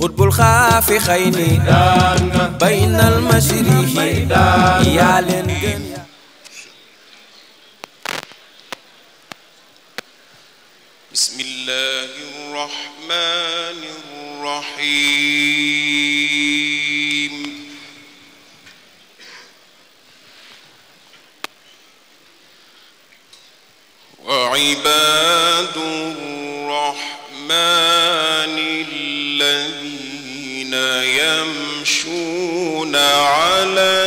خطب الخافخين بين المشريه يا لين بسم الله الرحمن الرحيم. وعباد الرحمن على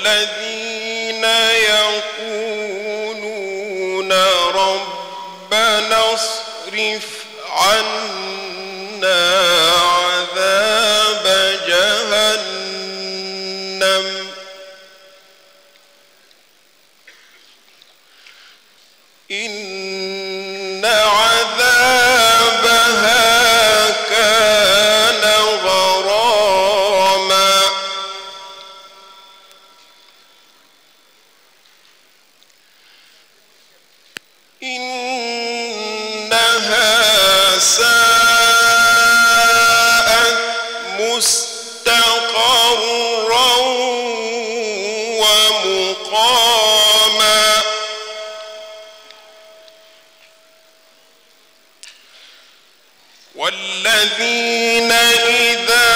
والذين يقولون ربنا اصرف عنا ساءت مستقرا ومقاما. والذين إذا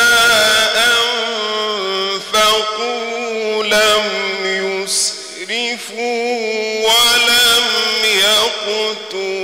أنفقوا لم يسرفوا ولم يقتروا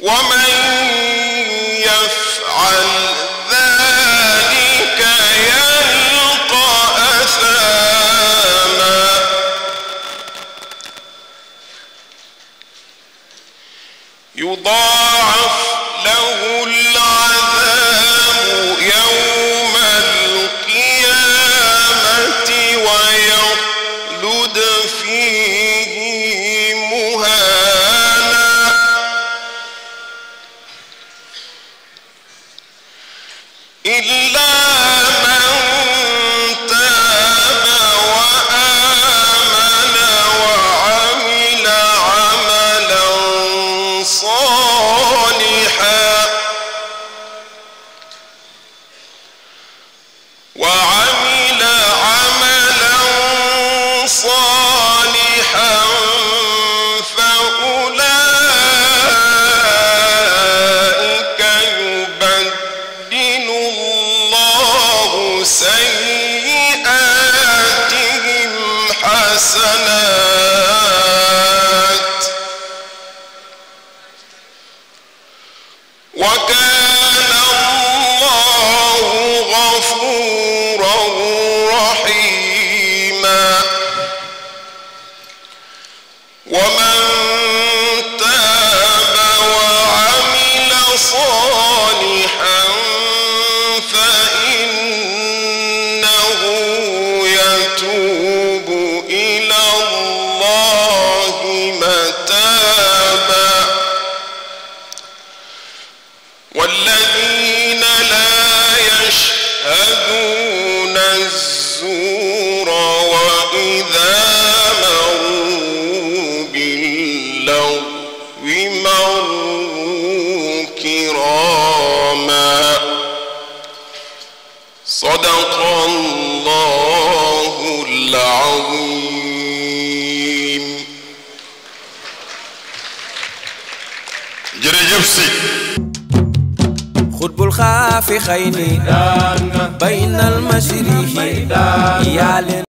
one illa الحسنات والذين لا يشهدون الزور وإذا مروا باللغو مروا كراما. صدق الله العظيم. Jërëjëf si خطب الخافخين بين المشريح يا